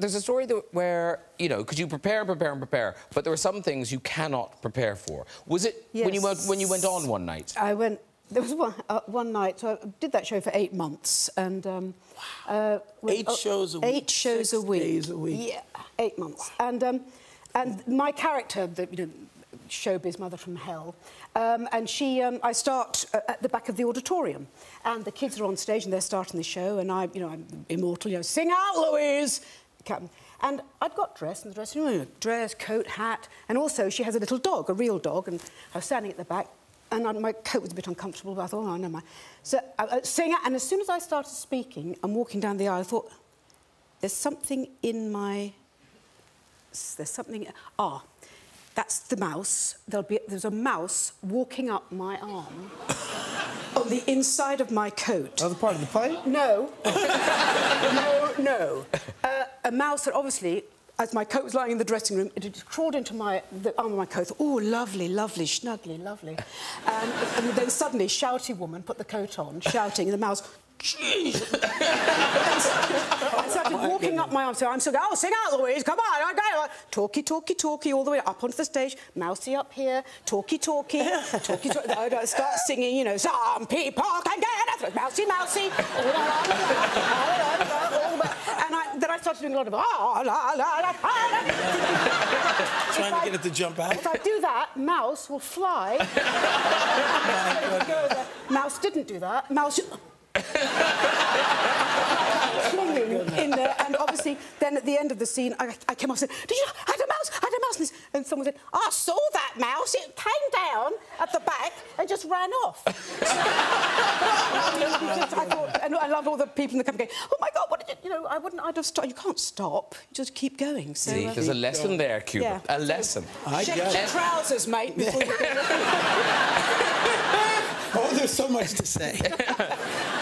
there's a story that, where, you know, because you prepare and prepare and prepare, but there are some things you cannot prepare for. Was it when you went when you went on one night? I went. There was one, uh, one night, so I did that show for eight months, and um, uh, when- Eight shows a week, Eight shows six a week. days a week. Yeah, eight months. And um, and my character, the you know, showbiz mother from hell, um, and she, um, I start uh, at the back of the auditorium, and the kids are on stage and they're starting the show, and I, you know, I'm immortal, you know, sing out, Louise. Captain. And I'd got dressed in the dressing room, dress, coat, hat, and also she has a little dog, a real dog, and I was standing at the back, and I, my coat was a bit uncomfortable, but I thought, oh, no, my... So I, I sing out, and as soon as I started speaking and walking down the aisle, I thought, there's something in my... There's something... Ah, that's the mouse. There'll be, there's a mouse walking up my arm on the inside of my coat. Other part of the play? No. no, no. Uh, a mouse that obviously, as my coat was lying in the dressing room, it had just crawled into my, the arm of my coat. Oh, lovely, lovely, snuggly, lovely. Um, and then suddenly, shouty woman put the coat on, shouting, and the mouse... I started walking up my arm, so I'm still going, oh, sing out, Louise, come on, okay. Talky, talky, talky, all the way up onto the stage, mousy up here, talky, talky, talky, talky. I start singing, you know, some people can get it, mousy, mousy. and I, then I doing a lot of, ah, la, la, la. Trying If to get it to jump out? If I do that, mouse will fly. mouse didn't do that. Mouse. clinging in there, and obviously, then at the end of the scene, I, I came off and said, "Did you? I had a mouse. I had a mouse." And, this- and someone said, "I saw that mouse. It came down at the back and just ran off." Just- I thought, and I loved all the people in the company going, "Oh my God, what did you? You know, I wouldn't. I'd have stopped. You can't stop. You just keep going." So, See, uh, there's a lesson there, Cuba. Yeah. A lesson. I Shake get your trousers, mate. Before you Oh, there's so much to say.